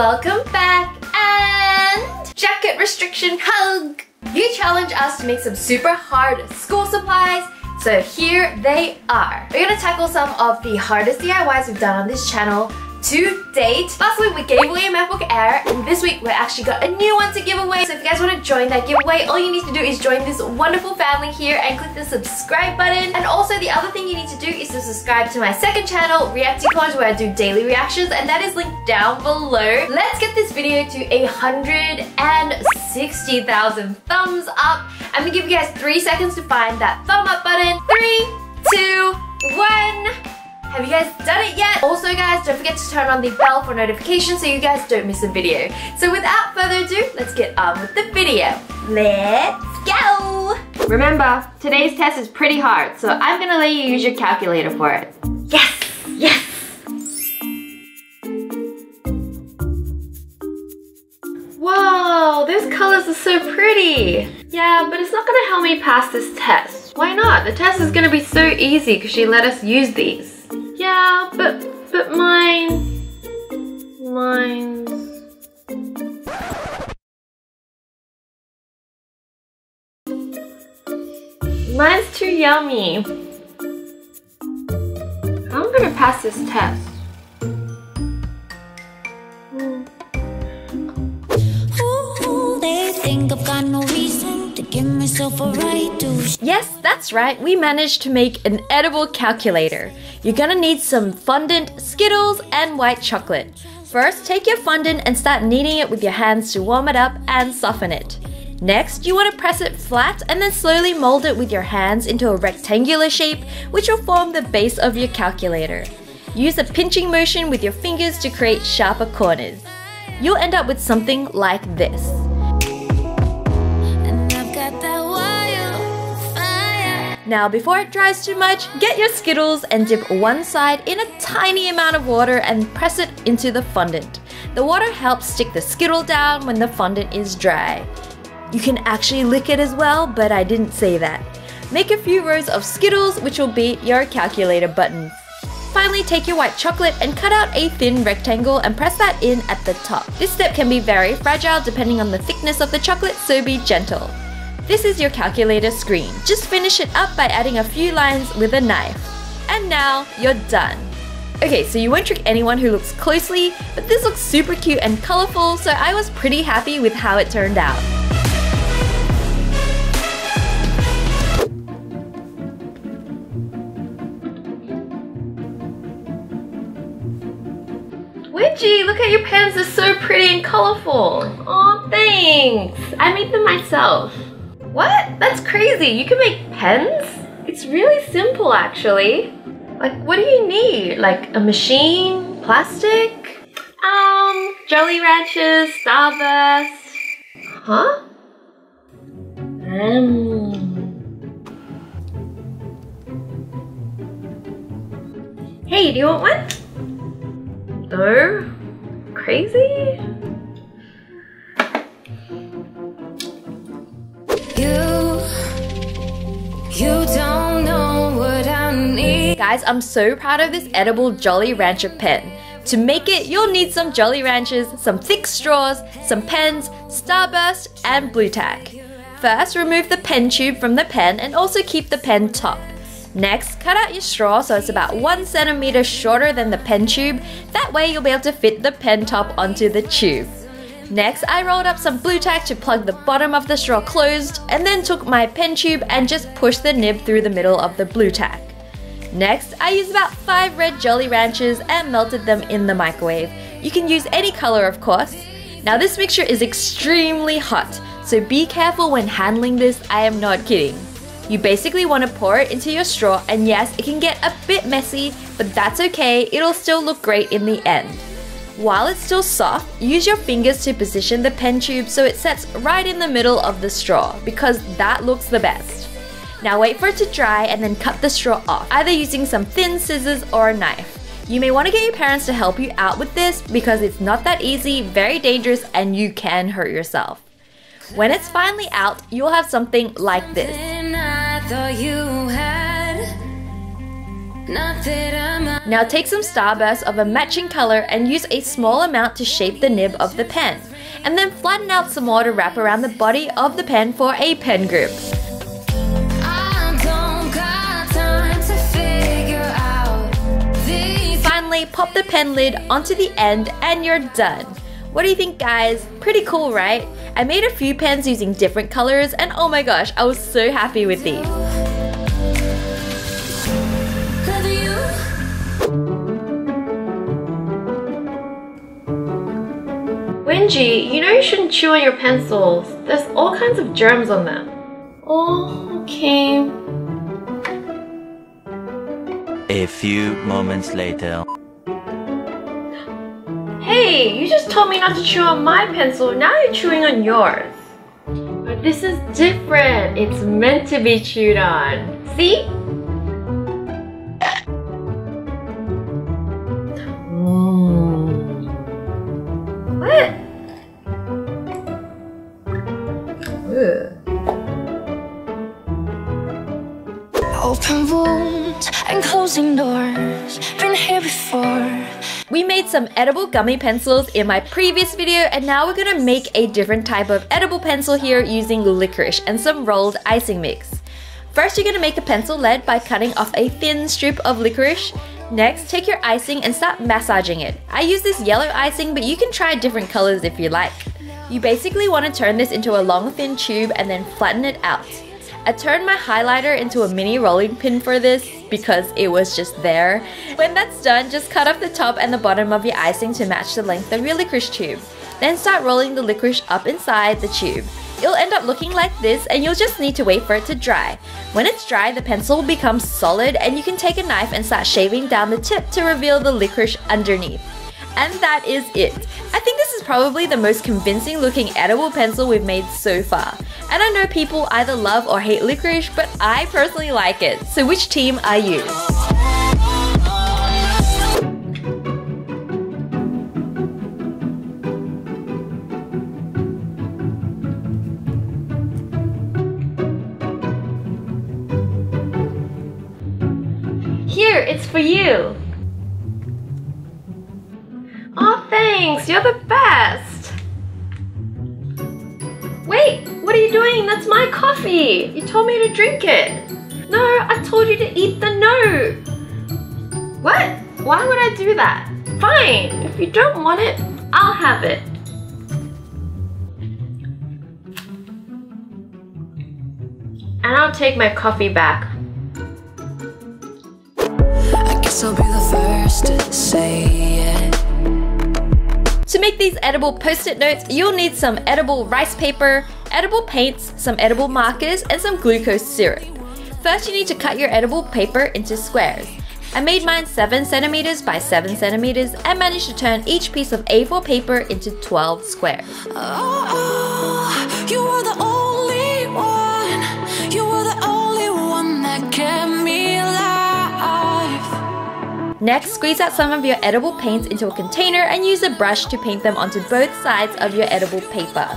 welcome back and jacket restriction hug. You challenged us to make some super hard school supplies so here they are. We're gonna tackle some of the hardest DIYs we've done on this channel to date. Last week we gave away a MacBook Air and this week we actually got a new one to give away. So if you guys want to join that giveaway, all you need to do is join this wonderful family here and click the subscribe button. And also the other thing you need to do is to subscribe to my second channel, Reacticons, where I do daily reactions and that is linked down below. Let's get this video to 160,000 thumbs up. I'm gonna give you guys three seconds to find that thumb up button. Three, don't forget to turn on the bell for notifications so you guys don't miss a video. So without further ado, let's get on with the video. Let's go! Remember, today's test is pretty hard, so I'm gonna let you use your calculator for it. Yes! Yes! Whoa, those colors are so pretty. Yeah, but it's not gonna help me pass this test. Why not? The test is gonna be so easy because she let us use these. Yeah, but but mine mine's Mine's too yummy. I'm gonna pass this test. Yes, that's right, we managed to make an edible calculator. You're gonna need some fondant, Skittles, and white chocolate. First, take your fondant and start kneading it with your hands to warm it up and soften it. Next, you want to press it flat and then slowly mold it with your hands into a rectangular shape, which will form the base of your calculator. Use a pinching motion with your fingers to create sharper corners. You'll end up with something like this. Now before it dries too much, get your Skittles and dip one side in a tiny amount of water and press it into the fondant. The water helps stick the Skittle down when the fondant is dry. You can actually lick it as well, but I didn't say that. Make a few rows of Skittles which will be your calculator buttons. Finally, take your white chocolate and cut out a thin rectangle and press that in at the top. This step can be very fragile depending on the thickness of the chocolate, so be gentle. This is your calculator screen. Just finish it up by adding a few lines with a knife. And now you're done. Okay, so you won't trick anyone who looks closely, but this looks super cute and colorful, so I was pretty happy with how it turned out. Wengie, look at your pants, they're so pretty and colorful. Oh, thanks. I made them myself. What? That's crazy. You can make pens? It's really simple actually. Like what do you need? Like a machine? Plastic? Um, Jolly Ranchers, Starburst. Huh? Um. Hey, do you want one? No? Crazy? Guys, I'm so proud of this edible Jolly Rancher pen. To make it, you'll need some Jolly Ranchers, some thick straws, some pens, Starburst, and Blu Tack. First, remove the pen tube from the pen and also keep the pen top. Next, cut out your straw so it's about 1 centimeter shorter than the pen tube, that way you'll be able to fit the pen top onto the tube. Next, I rolled up some Blu Tack to plug the bottom of the straw closed, and then took my pen tube and just pushed the nib through the middle of the Blu Tack. Next, I used about 5 red Jolly Ranchers and melted them in the microwave. You can use any color of course. Now this mixture is extremely hot, so be careful when handling this, I am not kidding. You basically want to pour it into your straw and yes, it can get a bit messy, but that's okay, it'll still look great in the end. While it's still soft, use your fingers to position the pen tube so it sets right in the middle of the straw because that looks the best. Now wait for it to dry and then cut the straw off, either using some thin scissors or a knife. You may want to get your parents to help you out with this because it's not that easy, very dangerous, and you can hurt yourself. When it's finally out, you'll have something like this. Now take some Starburst of a matching color and use a small amount to shape the nib of the pen. and then flatten out some more to wrap around the body of the pen for a pen grip. Finally, pop the pen lid onto the end and you're done. What do you think guys? Pretty cool, right? I made a few pens using different colors and oh my gosh, I was so happy with these. Wengie, you know you shouldn't chew on your pencils. There's all kinds of germs on them. Oh, okay. A few moments later. Hey, you just told me not to chew on my pencil. Now you're chewing on yours. But this is different. It's meant to be chewed on. See? Mm. What? Ugh. Open wounds and closing doors. Been here before. We made some edible gummy pencils in my previous video and now we're gonna make a different type of edible pencil here using licorice and some rolled icing mix. First you're gonna make a pencil lead by cutting off a thin strip of licorice. Next, take your icing and start massaging it. I use this yellow icing but you can try different colors if you like. You basically want to turn this into a long thin tube and then flatten it out. I turned my highlighter into a mini rolling pin for this because it was just there. When that's done, just cut off the top and the bottom of your icing to match the length of your licorice tube. Then start rolling the licorice up inside the tube. It'll end up looking like this and you'll just need to wait for it to dry. When it's dry, the pencil will become solid and you can take a knife and start shaving down the tip to reveal the licorice underneath. And that is it. I think this is probably the most convincing looking edible pencil we've made so far. And I know people either love or hate licorice, but I personally like it. So which team are you? Here, it's for you. Oh, thanks. You're the best. My coffee. You told me to drink it. No, I told you to eat the note. What? Why would I do that? Fine. If you don't want it, I'll have it. And I'll take my coffee back. I guess I'll be the first to say it. To make these edible post-it notes, you'll need some edible rice paper, edible paints, some edible markers, and some glucose syrup. First, you need to cut your edible paper into squares. I made mine 7 centimeters by 7 centimeters and managed to turn each piece of A4 paper into 12 squares. Oh, oh, you were the only one. You were the only one that kept me alive. Next, squeeze out some of your edible paints into a container and use a brush to paint them onto both sides of your edible paper.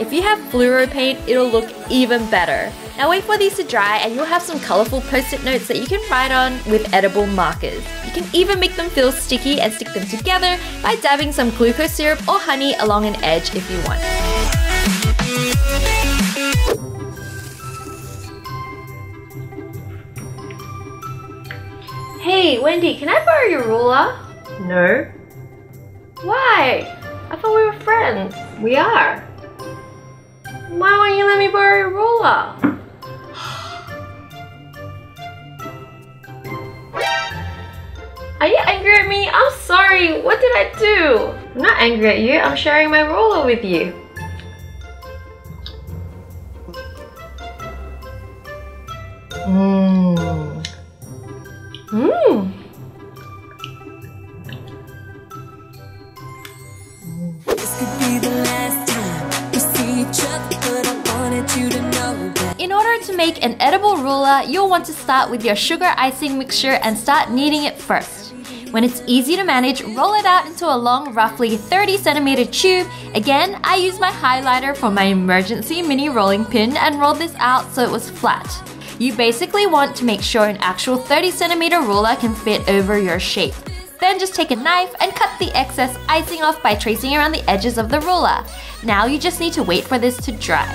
If you have fluoro paint, it'll look even better. Now wait for these to dry and you'll have some colorful post-it notes that you can write on with edible markers. You can even make them feel sticky and stick them together by dabbing some glucose syrup or honey along an edge if you want. Hey, Wendy, can I borrow your ruler? No. Why? I thought we were friends. We are. Why won't you let me borrow your ruler? Are you angry at me? I'm sorry. What did I do? I'm not angry at you. I'm sharing my ruler with you. Mmm. Mmm. This could be the To make an edible ruler, you'll want to start with your sugar icing mixture and start kneading it first. When it's easy to manage, roll it out into a long, roughly 30 centimeter tube. Again, I used my highlighter for my emergency mini rolling pin and rolled this out so it was flat. You basically want to make sure an actual 30 centimeter ruler can fit over your shape. Then just take a knife and cut the excess icing off by tracing around the edges of the ruler. Now you just need to wait for this to dry.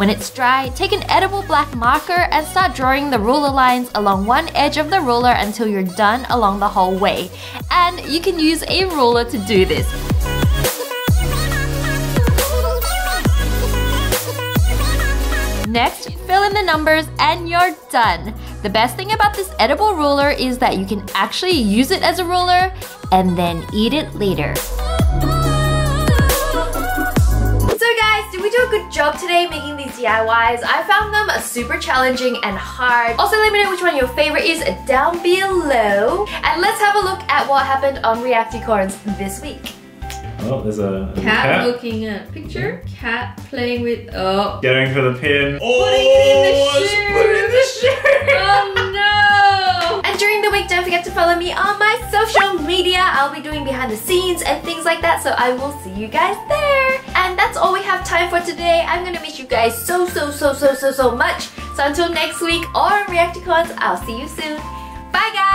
When it's dry, take an edible black marker and start drawing the ruler lines along one edge of the ruler until you're done along the whole way. And you can use a ruler to do this. Next, fill in the numbers and you're done. The best thing about this edible ruler is that you can actually use it as a ruler and then eat it later. We do a good job today making these DIYs? I found them super challenging and hard. Also let me know which one your favorite is down below. And let's have a look at what happened on Reacticons this week. Oh, there's a, a Cat, cat. looking at picture. Cat playing with oh Going for the pin. putting it in the Oh, it's shoe. put it in the shoe. Oh no! And during the week, don't forget to follow me on my social media. I'll be doing behind the scenes and things like that, so I will see you guys there. That's all we have time for today. I'm gonna miss you guys so, so, so, so, so, so much. So until next week or on Reacticons, I'll see you soon. Bye guys!